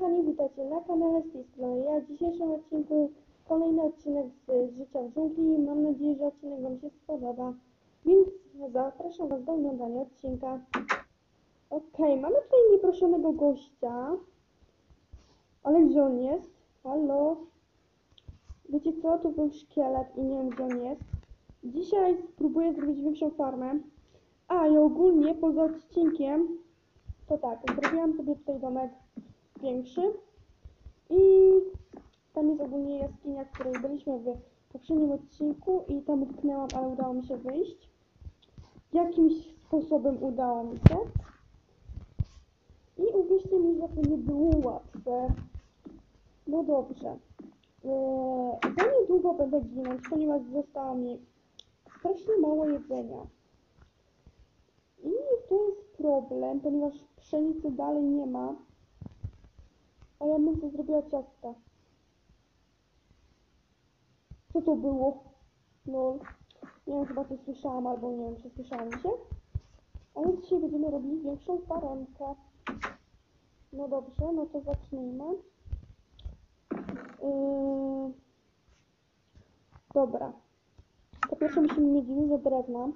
kochani, witajcie na kanale z tej strony ja. W dzisiejszym odcinku kolejny odcinek z Życia w dżungli. Mam nadzieję, że odcinek Wam się spodoba, więc zapraszam Was do oglądania odcinka. Okej, mamy tutaj nieproszonego gościa. Ale gdzie on jest? Halo? Wiecie co? Tu był szkielet i nie wiem gdzie on jest. Dzisiaj spróbuję zrobić większą farmę. A i ogólnie poza odcinkiem to tak, zrobiłam sobie tutaj domek większy i tam jest ogólnie jaskinia, w której byliśmy w poprzednim odcinku i tam utknęłam, ale udało mi się wyjść. Jakimś sposobem udało mi się. I uwierzcie mi, że to nie było łatwe. No dobrze. Eee, za niedługo będę ginąć, ponieważ zostało mi strasznie mało jedzenia. I to jest problem, ponieważ pszenicy dalej nie ma. A ja bym sobie zrobiła ciasta. Co to było? No, nie wiem, chyba coś słyszałam, albo nie wiem, czy słyszałam się. Ale dzisiaj będziemy robili większą parenkę. No dobrze, no to zacznijmy. Yy... Dobra. Po pierwsze musimy mieć dużo drewna.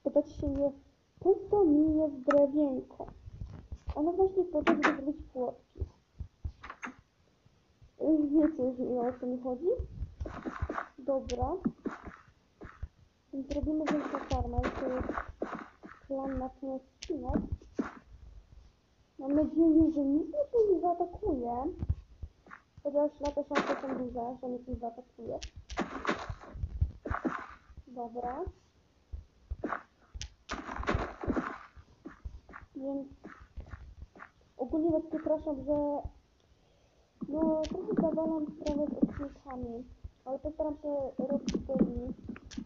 Spytać się mnie, po co mi jest drewienko? Ono właśnie po to, żeby zrobić płotki. Wiecie już o co mi chodzi? Dobra. Więc robimy większą farmę. To jest plan na ten odcinek. Mam nadzieję, że nic mnie tu nie zaatakuje. Chociaż na te szanse są duże, że mnie coś zaatakuje. Dobra. Więc ogólnie was przepraszam, że no trochę zawalam sprawę z odcinkami, ale postaram się robić daily,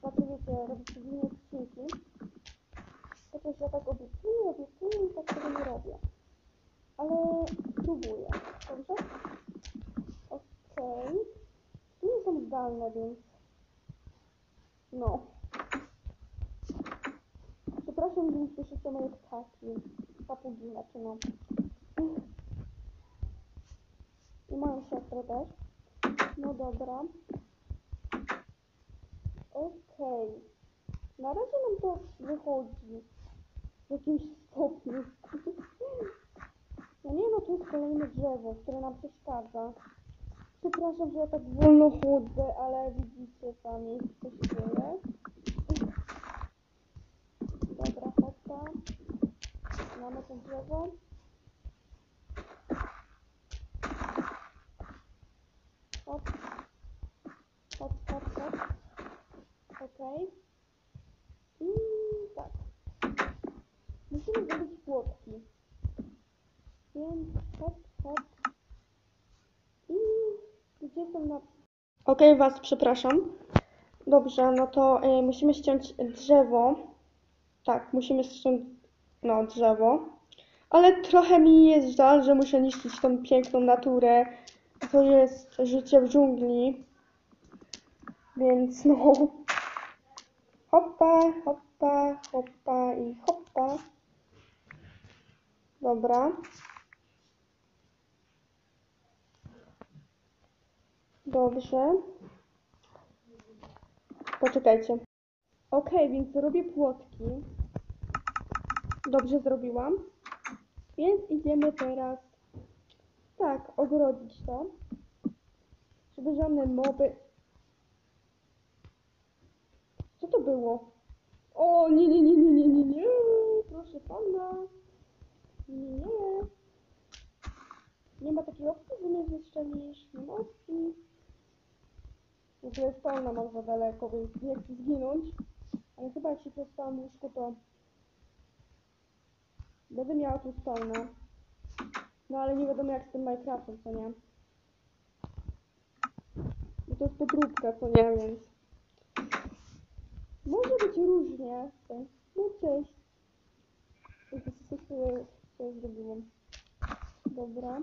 znaczy wiecie, robić codziennie odcinki. Chociaż ja tak obiecuję, obiecuję i tak tego nie robię. Ale spróbuję, dobrze? Okej. Tu nie są zdalne, więc no. Przepraszam, że nie słyszycie moje ptaki. Papugi, znaczy no. I moją siostrę też. No dobra. Okej. Na razie nam to wychodzi. W jakimś stopniu. No nie no, tu jest kolejne drzewo, które nam przeszkadza. Przepraszam, że ja tak wolno chodzę, ale widzicie sami, co się dzieje. Dobra, hopa. Mamy to drzewo. Hop. Hop, hop, hop. Okej. I tak. Musimy zrobić płotki. Więc hop, hop. I gdzie są na... Okej, was przepraszam. Dobrze, no to y, musimy ściąć drzewo. Tak, musimy ściąć no, drzewo. Ale trochę mi jest żal, że muszę niszczyć tą piękną naturę. To jest życie w dżungli. Więc no. Hoppa, hoppa, hoppa i hoppa. Dobra. Dobrze. Poczekajcie. Okej, więc robię płotki. Dobrze zrobiłam. Więc idziemy teraz tak, ogrodzić to. Żeby żadne moby... Co to było? O, nie, nie, nie, nie, nie, nie, nie. Proszę pana. Nie, nie. Nie ma takiej opcji, że mnie zeszczelisz. Nie ma opcji. W ogóle spawna mam za daleko, więc nie chcę zginąć. Ale chyba jak się przestałam łóżku, to będę miała tu spawna. No ale nie wiadomo jak z tym Minecraftem, co nie? Bo to jest podróbka, co nie, więc... Może być różnie. No cześć. Co co- co- zrobiłam? Dobra.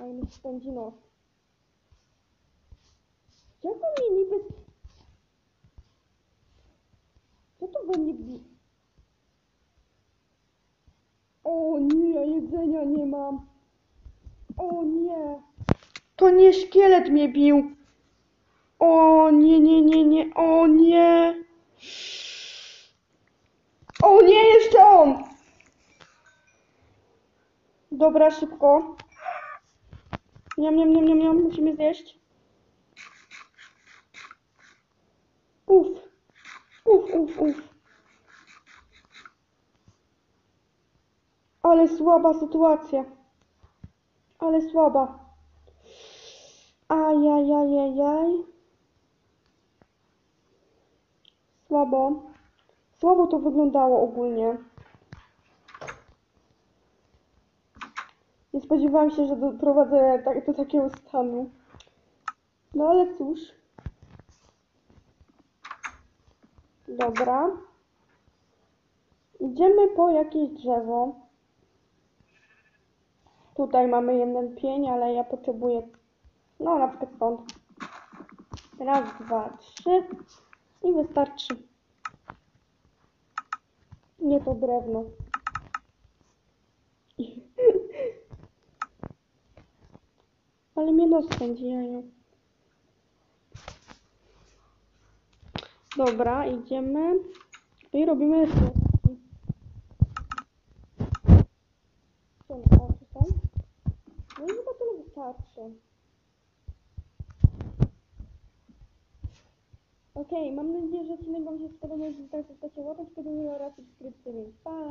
A i mi się spędzi noc. Jak on mnie niby... Co to we mnie bi... O nie, ja jedzenia nie mam. O nie. To nie szkielet mnie bił. O nie, nie, nie, nie, o nie. O nie, jeszcze on. Dobra, szybko. Niam, niam, niam, niam, niam, musimy zjeść. Uf. Uf, uf, uf. Ale słaba sytuacja. Ale słaba. Ajajajajaj. Słabo. Słabo to wyglądało ogólnie. Nie spodziewałam się, że doprowadzę tak, do takiego stanu. No ale cóż. Dobra. Idziemy po jakieś drzewo. Tutaj mamy jeden pień, ale ja potrzebuję, no na przykład stąd. Raz, dwa, trzy i wystarczy. Nie to drewno. Ale mnie nos. Dobra, idziemy i robimy słodki. Co? No i chyba tyle wystarczy. Okej, mam nadzieję, że odcinek Wam się spodobał. Jeśli tak, zostawcie łapeczkę do góry oraz subskrypcję, więc pa!